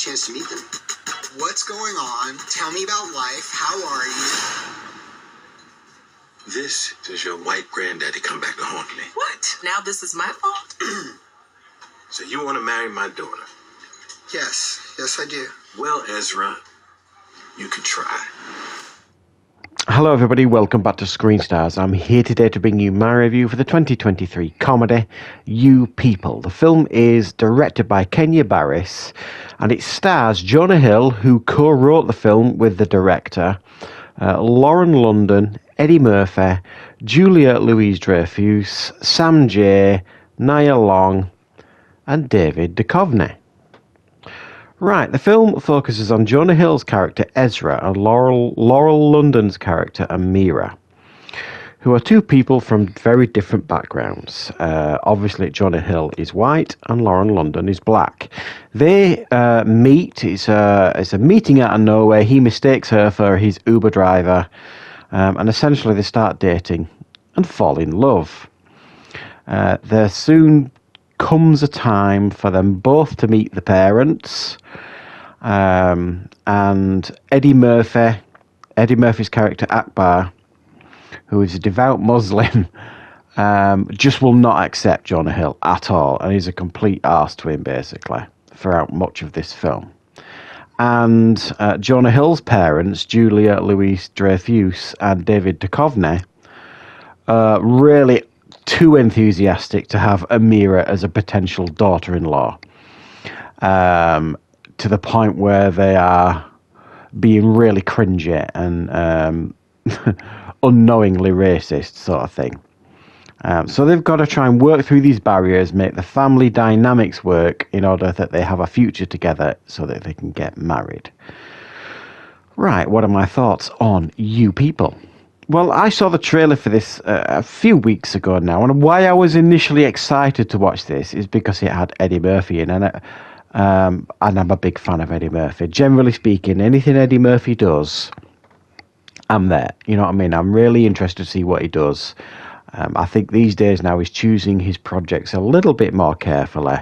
chance to meet them. What's going on? Tell me about life. How are you? This is your white granddaddy come back to haunt me. What? Now this is my fault? So you want to marry my daughter? Yes, yes, I do. Well, Ezra, you can try. Hello, everybody. Welcome back to Screen Stars. I'm here today to bring you my review for the 2023 comedy You People. The film is directed by Kenya Barris and it stars Jonah Hill, who co wrote the film with the director, uh, Lauren London, Eddie Murphy, Julia Louise Dreyfus, Sam Jay, Nia Long, and David Duchovny. Right, the film focuses on Jonah Hill's character Ezra and Laurel, Laurel London's character Amira, who are two people from very different backgrounds. Uh, obviously, Jonah Hill is white and Lauren London is black. They uh, meet, it's a, it's a meeting out of nowhere. He mistakes her for his Uber driver, um, and essentially they start dating and fall in love. Uh, they're soon comes a time for them both to meet the parents. Um, and Eddie Murphy, Eddie Murphy's character Akbar, who is a devout Muslim, um, just will not accept Jonah Hill at all, and he's a complete arse to him basically throughout much of this film. And uh, Jonah Hill's parents, Julia Louise Dreyfus and David Duchovny, uh, really too enthusiastic to have Amira as a potential daughter in law um, to the point where they are being really cringy and um, unknowingly racist, sort of thing. Um, so they've got to try and work through these barriers, make the family dynamics work in order that they have a future together so that they can get married. Right, what are my thoughts on you people? Well, I saw the trailer for this uh, a few weeks ago now, and why I was initially excited to watch this is because it had Eddie Murphy in it, um, and I'm a big fan of Eddie Murphy. Generally speaking, anything Eddie Murphy does, I'm there. You know what I mean? I'm really interested to see what he does. Um, I think these days now he's choosing his projects a little bit more carefully.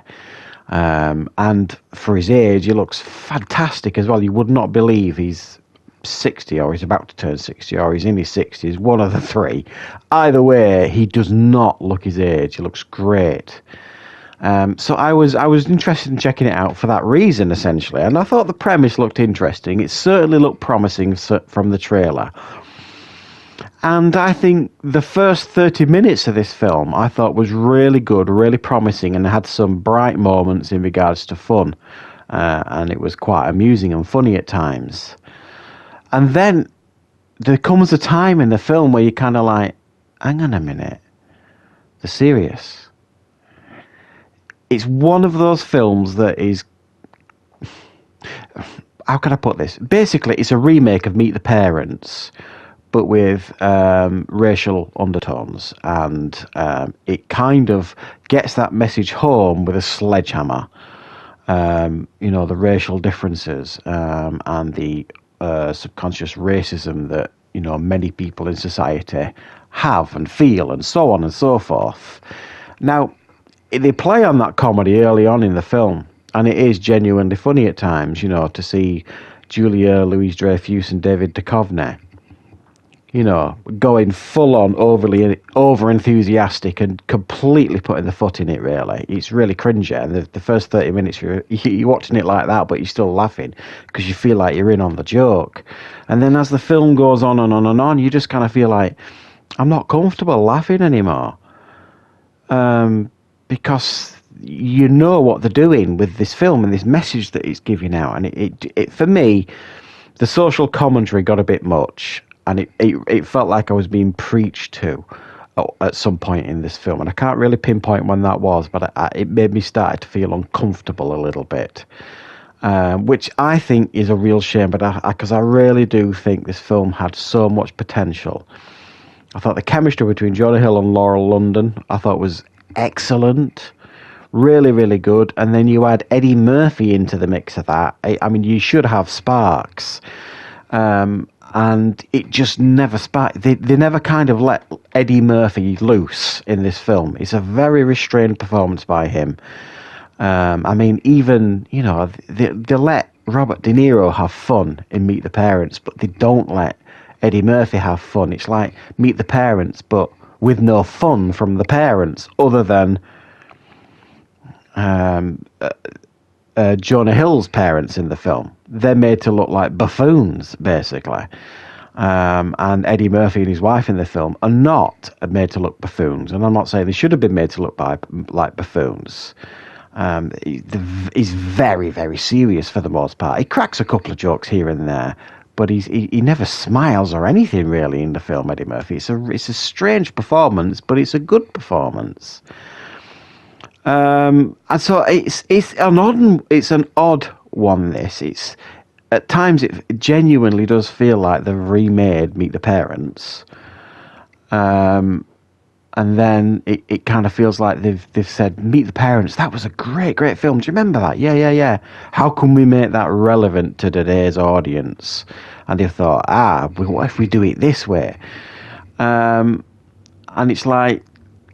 Um, and for his age, he looks fantastic as well. You would not believe he's 60 or he's about to turn 60 or he's in his 60s, one of the three. Either way, he does not look his age. He looks great. Um, so I was I was interested in checking it out for that reason, essentially, and I thought the premise looked interesting. It certainly looked promising from the trailer, and I think the first thirty minutes of this film I thought was really good, really promising, and had some bright moments in regards to fun, uh, and it was quite amusing and funny at times. And then there comes a time in the film where you're kind of like, hang on a minute, they're serious. It's one of those films that is. How can I put this? Basically, it's a remake of Meet the Parents, but with um, racial undertones, and um, it kind of gets that message home with a sledgehammer. Um, you know, the racial differences um, and the uh, subconscious racism that you know many people in society have and feel, and so on and so forth. Now, they play on that comedy early on in the film, and it is genuinely funny at times. You know, to see Julia Louise Dreyfus and David Duchovny you know, going full on overly over enthusiastic and completely putting the foot in it. Really, it's really cringy. And the, the first thirty minutes, you're you're watching it like that, but you're still laughing because you feel like you're in on the joke. And then as the film goes on and on and on, you just kind of feel like I'm not comfortable laughing anymore, um, because you know what they're doing with this film and this message that it's giving out. And it, it, it for me, the social commentary got a bit much and it, it, it felt like I was being preached to at some point in this film, and I can't really pinpoint when that was, but I, it made me start to feel uncomfortable a little bit, um, which I think is a real shame. But because I, I, I, really do think this film had so much potential. I thought the chemistry between Jonah Hill and Laurel London, I thought was excellent, really, really good. And then you add Eddie Murphy into the mix of that. I, I mean, you should have sparks. Um, and it just never sparked. They, they never kind of let Eddie Murphy loose in this film. It's a very restrained performance by him. Um, I mean, even you know they they let Robert De Niro have fun in Meet the Parents, but they don't let Eddie Murphy have fun. It's like Meet the Parents, but with no fun from the parents, other than um, uh, Jonah Hill's parents in the film. They're made to look like buffoons, basically. Um, and Eddie Murphy and his wife in the film are not made to look buffoons. And I'm not saying they should have been made to look by, like buffoons. Um, he- the- he's very, very serious for the most part. He cracks a couple of jokes here and there, but he's, he, he never smiles or anything really in the film, Eddie Murphy. It's a, it's a strange performance, but it's a good performance. Um, and so it's it's an odd it's an odd one. This it's at times it genuinely does feel like they've remade Meet the Parents, um, and then it, it kind of feels like they've they've said Meet the Parents. That was a great great film. Do you remember that? Yeah yeah yeah. How can we make that relevant to today's audience? And they thought, ah, well, what if we do it this way? Um, and it's like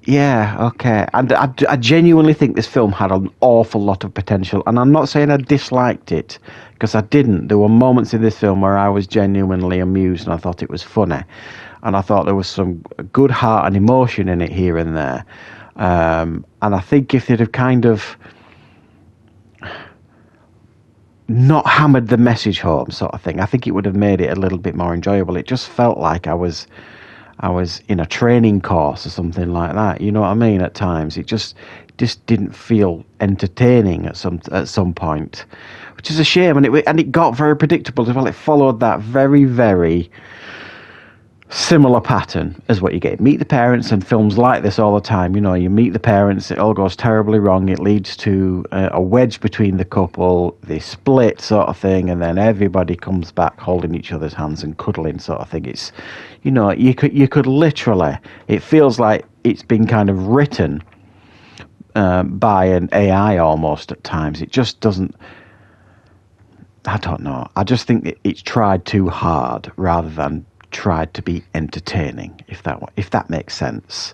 yeah, okay. And I, I genuinely think this film had an awful lot of potential. And I'm not saying I disliked it, because I didn't. There were moments in this film where I was genuinely amused and I thought it was funny. And I thought there was some good heart and emotion in it here and there. Um, and I think if they'd have kind of not hammered the message home, sort of thing, I think it would have made it a little bit more enjoyable. It just felt like I was. I was in a training course or something like that. You know what I mean? At times, it just just didn't feel entertaining at some at some point, which is a shame. And it and it got very predictable as well. It followed that very very similar pattern as what you get. Meet the parents and films like this all the time. You know, you meet the parents, it all goes terribly wrong. It leads to a, a wedge between the couple. They split, sort of thing, and then everybody comes back holding each other's hands and cuddling, sort of thing. It's, you know, you could you could literally. It feels like it's been kind of written um, by an AI almost at times. It just doesn't. I don't know. I just think it's tried too hard rather than tried to be entertaining. If that if that makes sense.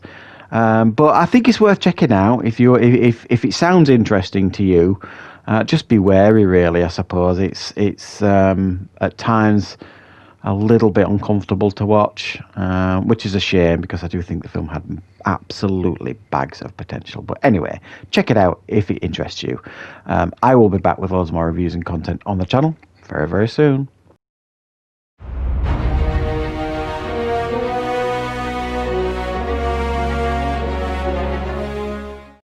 Um, but I think it's worth checking out if you if if it sounds interesting to you. Uh, just be wary, really. I suppose it's it's um, at times a little bit uncomfortable to watch, uh, which is a shame because I do think the film had absolutely bags of potential. But anyway, check it out if it interests you. Um, I will be back with loads more reviews and content on the channel very very soon.